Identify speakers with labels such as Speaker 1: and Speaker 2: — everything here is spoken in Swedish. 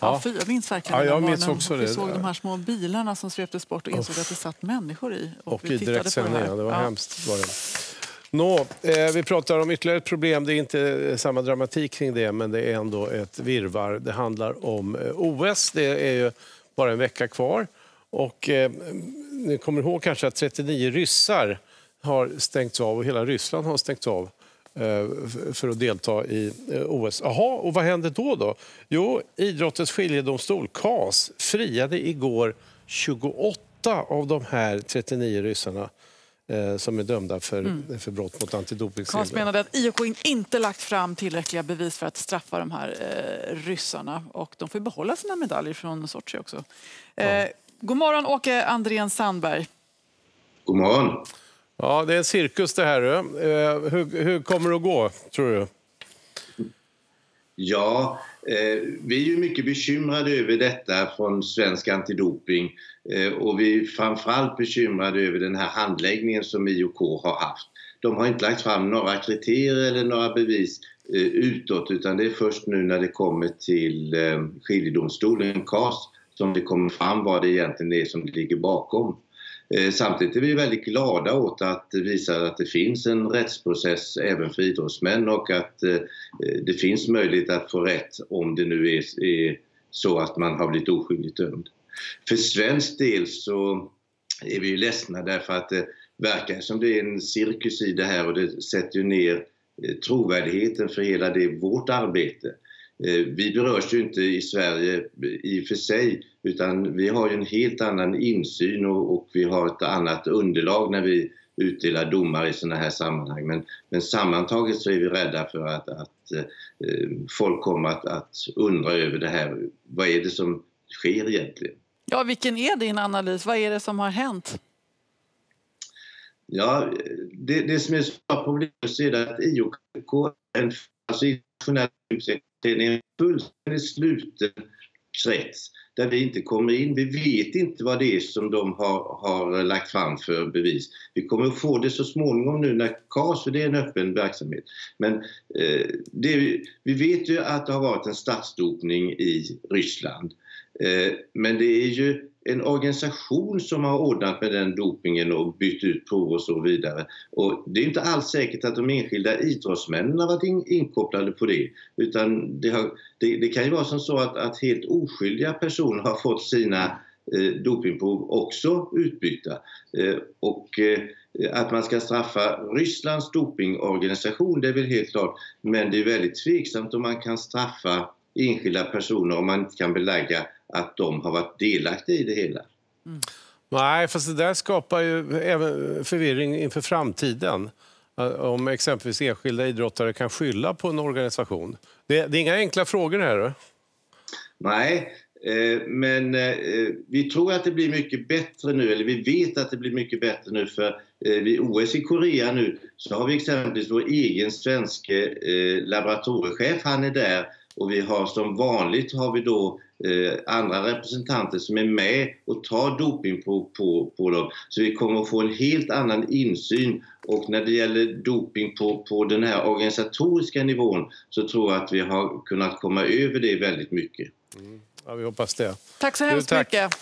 Speaker 1: Ja, för jag minns verkligen
Speaker 2: Ja, jag minns också
Speaker 1: Vi såg de här små bilarna som sveptes bort och insåg att det satt människor i.
Speaker 2: Och,
Speaker 1: vi
Speaker 2: i
Speaker 1: på det
Speaker 2: ja, Det var
Speaker 1: Ja.
Speaker 2: hemskt. Var det. Nå, eh, vi pratar om ytterligare ett problem. Det är inte samma dramatik kring det, men det är ändå ett virvar. Det handlar om eh, OS. Det är ju bara en vecka kvar. Och, eh, ni kommer ihåg kanske att 39 ryssar har stängts av och hela Ryssland har stängts av eh, för att delta i eh, OS. Jaha, och vad hände då? då? Jo, idrottens skiljedomstol, CAS, friade igår 28 av de här 39 ryssarna eh, som är dömda för, för brott mot
Speaker 1: Kans
Speaker 2: antidopingregler.
Speaker 1: menade att IOK inte lagt fram tillräckliga bevis för att straffa de här eh, ryssarna. Och de får behålla sina medaljer från Sochi också. Eh, God morgon Åke Andrén Sandberg.
Speaker 3: God morgon.
Speaker 2: Ja, det är en cirkus det här. Eh, hur, hur kommer det att gå, tror du?
Speaker 3: Ja, eh, vi är ju mycket bekymrade över detta från Svensk Antidoping eh, och vi är framförallt bekymrade över den här handläggningen som IOK har haft. De har inte lagt fram några kriterier eller några bevis eh, utåt utan det är först nu när det kommer till eh, skiljedomstolen, CAS, som det kommer fram vad det egentligen är som ligger bakom. Eh, samtidigt är vi väldigt glada åt att det visar att det finns en rättsprocess även för idrottsmän och att eh, eh, det finns möjlighet att få rätt om det nu är, så att man har blivit oskyldigt dömd. För svensk del så är vi ju ledsna därför att det verkar som det är en cirkus i det här och det sätter ju ner trovärdigheten för hela det, vårt arbete. Eh, Vi berörs ju inte i Sverige i och för sig utan vi har ju en helt annan insyn och, och vi har ett annat underlag när vi utdelar domar i sådana här sammanhang. Men, men sammantaget så är vi rädda för att, att eh, folk kommer att, att undra över det här. Vad är det som sker egentligen?
Speaker 1: Ja, vilken är din analys? Vad är det som har hänt?
Speaker 3: Ja, det, det som är stora problemet är att IOK är en alltså internationell det är en fullständigt sluten krets där vi inte kommer in. Vi vet inte vad det är som de har, har lagt fram för bevis. Vi kommer att få det så småningom nu när CAS, för det är en öppen verksamhet. Men eh, det, vi vet ju att det har varit en statsdopning i Ryssland. Eh, men det är ju en organisation som har ordnat med den dopingen och bytt ut prov och så vidare. Och det är inte alls säkert att de enskilda idrottsmännen har varit in, inkopplade på det. Utan det, har, det, det kan ju vara som så att, att helt oskyldiga personer har fått sina eh, dopingprov också utbytta. Eh, och eh, att man ska straffa Rysslands dopingorganisation, det är väl helt klart. Men det är väldigt tveksamt om man kan straffa enskilda personer om man inte kan belägga att de har varit delaktiga i det hela.
Speaker 2: Nej, fast det där skapar ju även förvirring inför framtiden. Eh, Om exempelvis enskilda idrottare kan skylla på en organisation. Det, det är inga enkla frågor här. Då.
Speaker 3: Nej, eh, men eh, vi tror att det blir mycket bättre nu, eller vi vet att det blir mycket bättre nu för vid OS i Korea nu så har vi exempelvis vår egen svenske laboratoriechef, han är där och vi har som vanligt har vi då eh, andra representanter som är med och tar dopingprov på, på dem. Så vi kommer att få en helt annan insyn och när det gäller doping på, på den här organisatoriska nivån så tror jag att vi har kunnat komma över det väldigt mycket.
Speaker 2: Ja, vi hoppas det.
Speaker 1: Tack så hemskt
Speaker 2: tack.
Speaker 1: mycket.